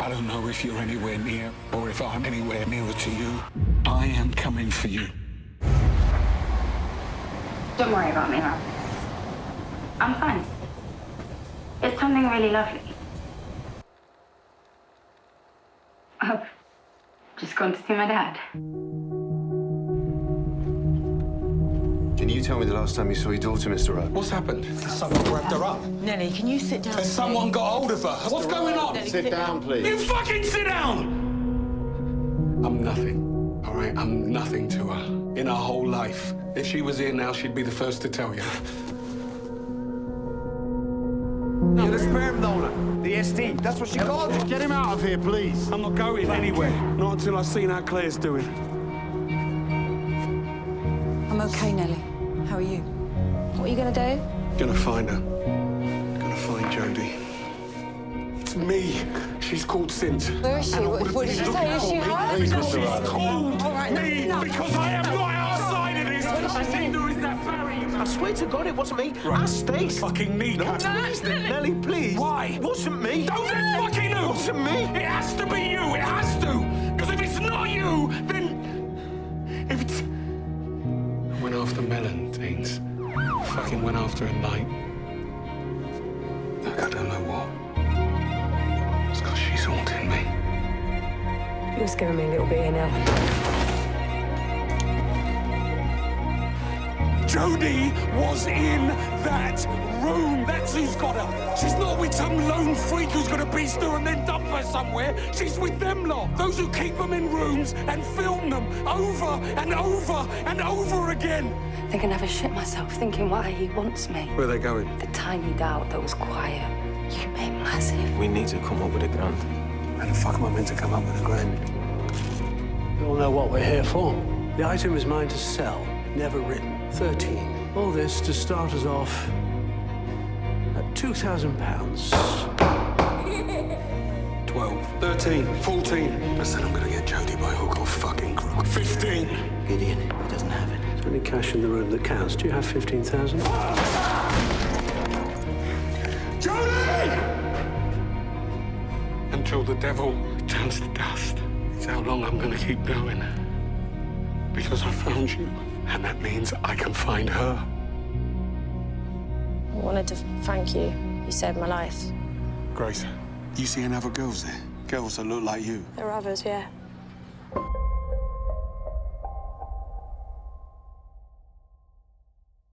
I don't know if you're anywhere near or if I'm anywhere nearer to you. I am coming for you. Don't worry about me, Ralph. I'm fine. It's something really lovely. I've just gone to see my dad. Can you tell me the last time you saw your daughter, Mr. Rudd? What's happened? Someone grabbed her up. Nelly, can you sit down? Has someone got hold of her? What's going on? Nelly, Sit down, please. You fucking sit down! I'm nothing, all right? I'm nothing to her in her whole life. If she was here now, she'd be the first to tell you. You're the sperm donor. The SD. That's what she called you. Get him out of here, please. I'm not going anywhere. Not until I've seen how Claire's doing. I'm okay, Nelly. How are you? What are you gonna do? Gonna find her. Gonna find Jody. It's me. She's called Sint. Where is she? And I What- what did you say? looking Is for she me. hurt? Because she's Rudd. called All right, me enough. because I am not outside of this. Neither is that Barry. I swear to God, it wasn't me. Ask Stace. Fucking me. No, please, Nelly, please. Why? Wasn't me. Don't it fucking who? Wasn't me. It has to be after Melon, things. Fucking went after a night. Look, I don't know what. It's because she's haunting me. You're scaring me a little bit here now. Jody was in that room. That's who's got her. She's not with some lone freak who's gonna beast her and then dump her somewhere. She's with them lot. Those who keep them in rooms and film them over and over and over again. I think I never shit myself thinking why he wants me. Where are they going? The tiny doubt that was quiet. You made massive. We need to come up with a grant. How the fuck am I meant to come up with a grand? You all know what we're here for. The item is mine to sell, never written. 13. All this to start us off at £2,000. 12, 13, 14. I said I'm gonna get Jody by hook or fucking crook. 15. Gideon, he doesn't have it. There's only cash in the room that counts. Do you have 15,000? Jody! Until the devil turns to dust. It's how long I'm gonna keep going. Because I found you, and that means I can find her. I wanted to thank you. You saved my life. Grace, you see any other girls there? Girls that look like you? There are others, yeah.